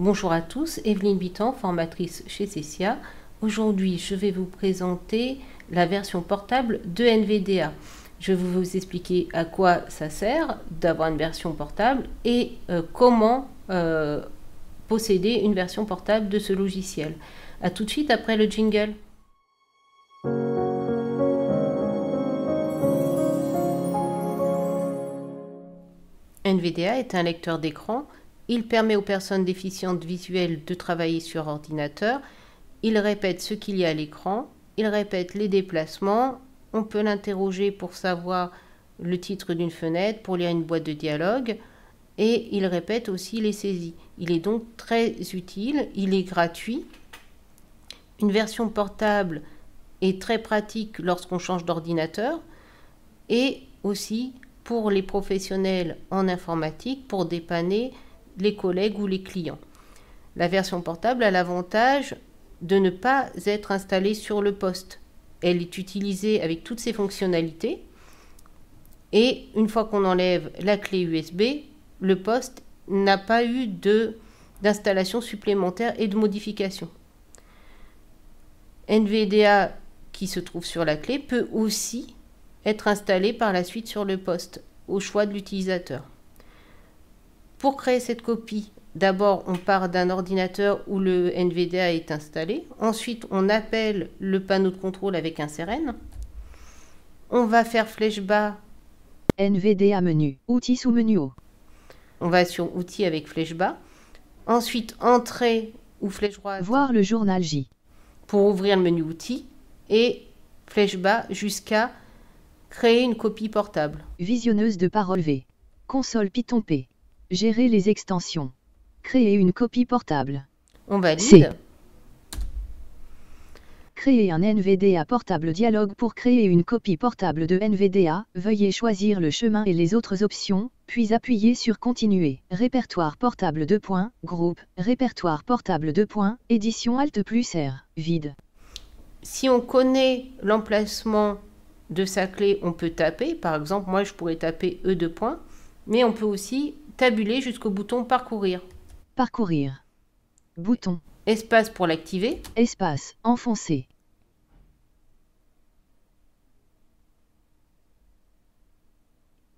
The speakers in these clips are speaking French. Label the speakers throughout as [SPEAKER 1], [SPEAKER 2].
[SPEAKER 1] Bonjour à tous, Evelyne Bitan, formatrice chez Cecia. Aujourd'hui, je vais vous présenter la version portable de NVDA. Je vais vous expliquer à quoi ça sert d'avoir une version portable et euh, comment euh, posséder une version portable de ce logiciel. A tout de suite après le jingle. NVDA est un lecteur d'écran. Il permet aux personnes déficientes visuelles de travailler sur ordinateur. Il répète ce qu'il y a à l'écran. Il répète les déplacements. On peut l'interroger pour savoir le titre d'une fenêtre, pour lire une boîte de dialogue. Et il répète aussi les saisies. Il est donc très utile. Il est gratuit. Une version portable est très pratique lorsqu'on change d'ordinateur. Et aussi pour les professionnels en informatique pour dépanner les collègues ou les clients. La version portable a l'avantage de ne pas être installée sur le poste. Elle est utilisée avec toutes ses fonctionnalités et une fois qu'on enlève la clé USB, le poste n'a pas eu d'installation supplémentaire et de modification. NVDA qui se trouve sur la clé peut aussi être installé par la suite sur le poste au choix de l'utilisateur. Pour créer cette copie, d'abord on part d'un ordinateur où le NVDA est installé. Ensuite, on appelle le panneau de contrôle avec un CRN. On va faire flèche bas.
[SPEAKER 2] NVDA menu, outils sous menu haut.
[SPEAKER 1] On va sur outils avec flèche bas. Ensuite, entrée ou flèche droite.
[SPEAKER 2] Voir le journal J.
[SPEAKER 1] Pour ouvrir le menu outils. Et flèche bas jusqu'à Créer une copie portable.
[SPEAKER 2] Visionneuse de parole V. Console Python P. Gérer les extensions. Créer une copie portable.
[SPEAKER 1] On valide.
[SPEAKER 2] Créer un NVDA portable dialogue pour créer une copie portable de NVDA, veuillez choisir le chemin et les autres options, puis appuyer sur Continuer. Répertoire portable 2. Groupe, répertoire portable 2. Édition Alt plus R, vide.
[SPEAKER 1] Si on connaît l'emplacement de sa clé, on peut taper. Par exemple, moi, je pourrais taper E de points. Mais on peut aussi tabuler jusqu'au bouton Parcourir.
[SPEAKER 2] Parcourir. Bouton.
[SPEAKER 1] Espace pour l'activer.
[SPEAKER 2] Espace. Enfoncer.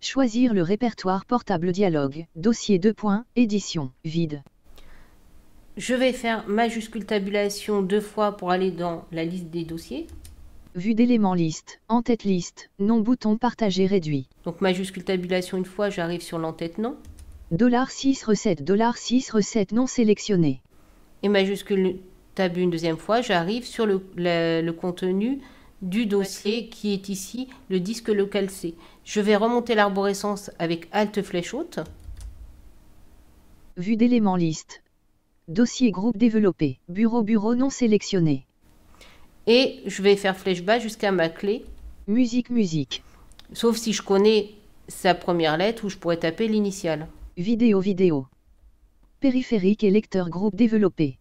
[SPEAKER 2] Choisir le répertoire portable dialogue. Dossier 2 points. Édition. Vide.
[SPEAKER 1] Je vais faire majuscule tabulation deux fois pour aller dans la liste des dossiers.
[SPEAKER 2] Vue d'éléments liste, en-tête liste, non bouton partagé réduit.
[SPEAKER 1] Donc majuscule tabulation une fois, j'arrive sur l'entête non.
[SPEAKER 2] Dollar 6 recette, dollar 6 recette non sélectionné.
[SPEAKER 1] Et majuscule tab une deuxième fois, j'arrive sur le, le, contenu du dossier qui est ici le disque local C. Je vais remonter l'arborescence avec Alt flèche haute.
[SPEAKER 2] Vue d'éléments liste. Dossier groupe développé. Bureau bureau non sélectionné.
[SPEAKER 1] Et je vais faire flèche bas jusqu'à ma clé.
[SPEAKER 2] Musique, musique.
[SPEAKER 1] Sauf si je connais sa première lettre où je pourrais taper l'initiale.
[SPEAKER 2] Vidéo, vidéo. Périphérique et lecteur groupe développé.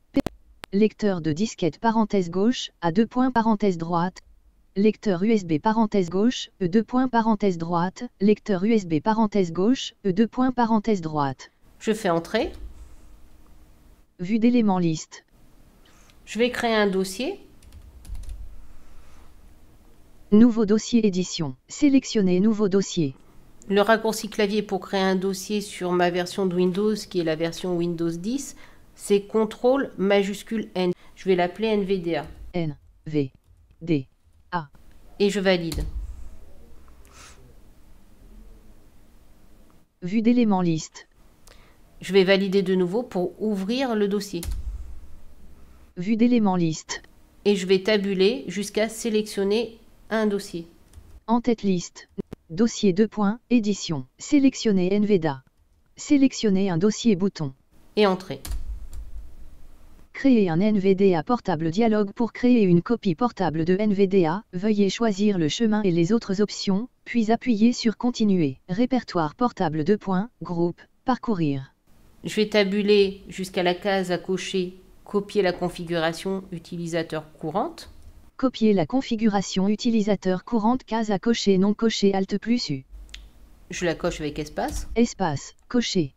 [SPEAKER 2] Lecteur de disquette parenthèse gauche, à deux points parenthèse droite. Lecteur USB parenthèse gauche, E deux points parenthèse droite. Lecteur USB parenthèse gauche, E deux points parenthèse droite.
[SPEAKER 1] Je fais entrer.
[SPEAKER 2] Vue d'éléments liste.
[SPEAKER 1] Je vais créer un dossier.
[SPEAKER 2] Nouveau dossier édition. Sélectionnez nouveau dossier.
[SPEAKER 1] Le raccourci clavier pour créer un dossier sur ma version de Windows, qui est la version Windows 10, c'est CTRL majuscule N. Je vais l'appeler NVDA.
[SPEAKER 2] N, V, D, A.
[SPEAKER 1] Et je valide.
[SPEAKER 2] Vue d'éléments liste.
[SPEAKER 1] Je vais valider de nouveau pour ouvrir le dossier.
[SPEAKER 2] Vue d'éléments liste.
[SPEAKER 1] Et je vais tabuler jusqu'à sélectionner un dossier.
[SPEAKER 2] En tête liste. Dossier 2 points, édition. Sélectionnez NVDA. Sélectionnez un dossier bouton.
[SPEAKER 1] Et entrer.
[SPEAKER 2] Créer un NVDA portable dialogue pour créer une copie portable de NVDA, veuillez choisir le chemin et les autres options, puis appuyer sur Continuer. Répertoire portable 2 points, groupe, parcourir.
[SPEAKER 1] Je vais tabuler jusqu'à la case à cocher Copier la configuration utilisateur courante.
[SPEAKER 2] Copier la configuration utilisateur courante case à cocher non coché Alt plus U.
[SPEAKER 1] Je la coche avec espace.
[SPEAKER 2] Espace, cocher.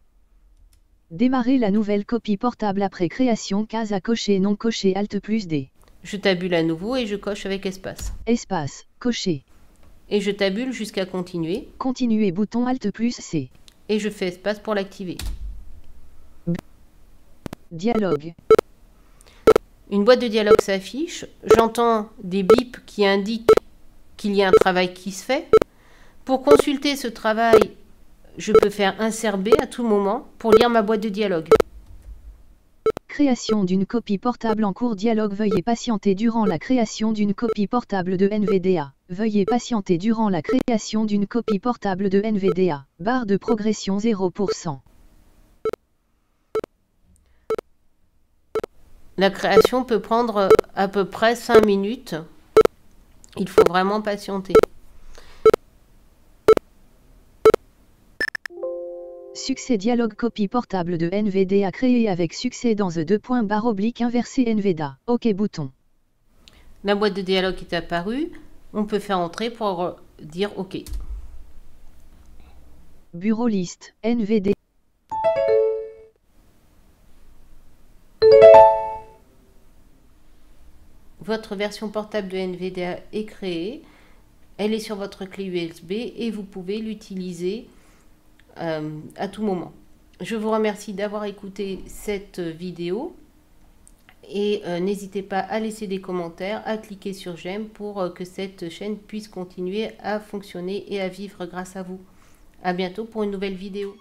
[SPEAKER 2] Démarrer la nouvelle copie portable après création case à cocher non coché Alt plus D.
[SPEAKER 1] Je tabule à nouveau et je coche avec espace.
[SPEAKER 2] Espace, coché.
[SPEAKER 1] Et je tabule jusqu'à continuer.
[SPEAKER 2] Continuer bouton Alt plus C.
[SPEAKER 1] Et je fais espace pour l'activer.
[SPEAKER 2] Dialogue.
[SPEAKER 1] Une boîte de dialogue s'affiche. J'entends des bips qui indiquent qu'il y a un travail qui se fait. Pour consulter ce travail, je peux faire insert B à tout moment pour lire ma boîte de dialogue.
[SPEAKER 2] Création d'une copie portable en cours dialogue. Veuillez patienter durant la création d'une copie portable de NVDA. Veuillez patienter durant la création d'une copie portable de NVDA. Barre de progression 0%.
[SPEAKER 1] La création peut prendre à peu près 5 minutes. Il faut vraiment patienter.
[SPEAKER 2] Succès dialogue copie portable de NVDA créé avec succès dans The 2. barre oblique inversé NVDA. OK bouton.
[SPEAKER 1] La boîte de dialogue est apparue. On peut faire entrer pour dire OK.
[SPEAKER 2] Bureau liste NVDA.
[SPEAKER 1] Votre version portable de NVDA est créée. Elle est sur votre clé USB et vous pouvez l'utiliser euh, à tout moment. Je vous remercie d'avoir écouté cette vidéo et euh, n'hésitez pas à laisser des commentaires, à cliquer sur j'aime pour euh, que cette chaîne puisse continuer à fonctionner et à vivre grâce à vous. À bientôt pour une nouvelle vidéo.